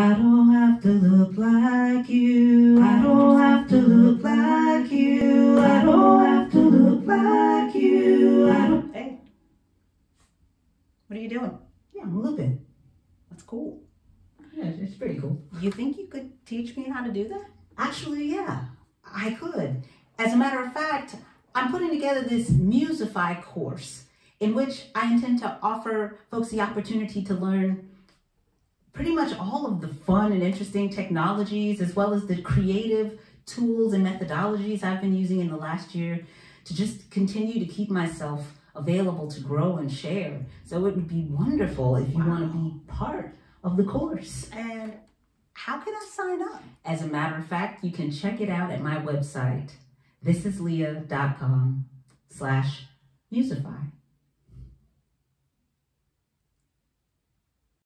I don't have to look like you. I don't have to look like you. I don't have to look like you. I don't. Hey. What are you doing? Yeah, I'm looking. That's cool. Yeah, it's pretty cool. You think you could teach me how to do that? Actually, yeah, I could. As a matter of fact, I'm putting together this Musify course in which I intend to offer folks the opportunity to learn pretty much all of the fun and interesting technologies as well as the creative tools and methodologies I've been using in the last year to just continue to keep myself available to grow and share. So it would be wonderful if you wow. want to be part of the course. And how can I sign up? As a matter of fact, you can check it out at my website, thisislea.com slash musify.